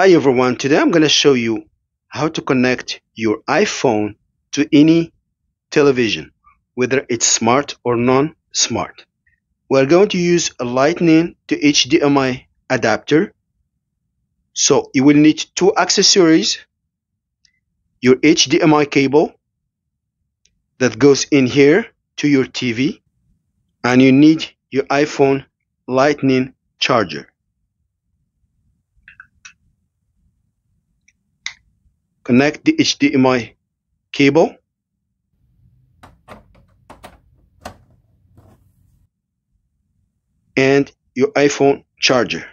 Hi everyone, today I'm going to show you how to connect your iPhone to any television, whether it's smart or non-smart. We're going to use a lightning to HDMI adapter. So you will need two accessories, your HDMI cable that goes in here to your TV and you need your iPhone lightning charger. Connect the HDMI cable and your iPhone charger.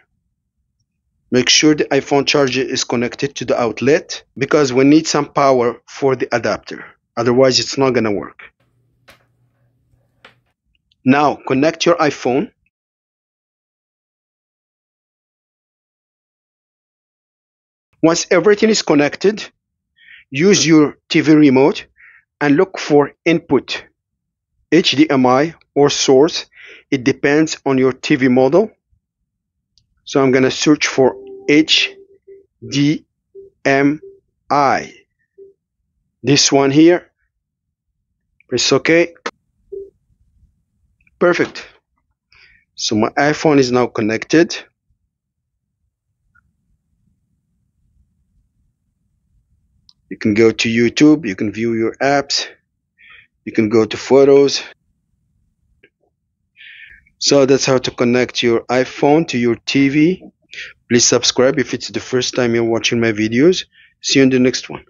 Make sure the iPhone charger is connected to the outlet because we need some power for the adapter. Otherwise, it's not going to work. Now, connect your iPhone. Once everything is connected, use your TV remote and look for input, HDMI or source. It depends on your TV model. So I'm going to search for HDMI. This one here. Press OK. Perfect. So my iPhone is now connected. You can go to YouTube, you can view your apps, you can go to photos. So that's how to connect your iPhone to your TV. Please subscribe if it's the first time you're watching my videos. See you in the next one.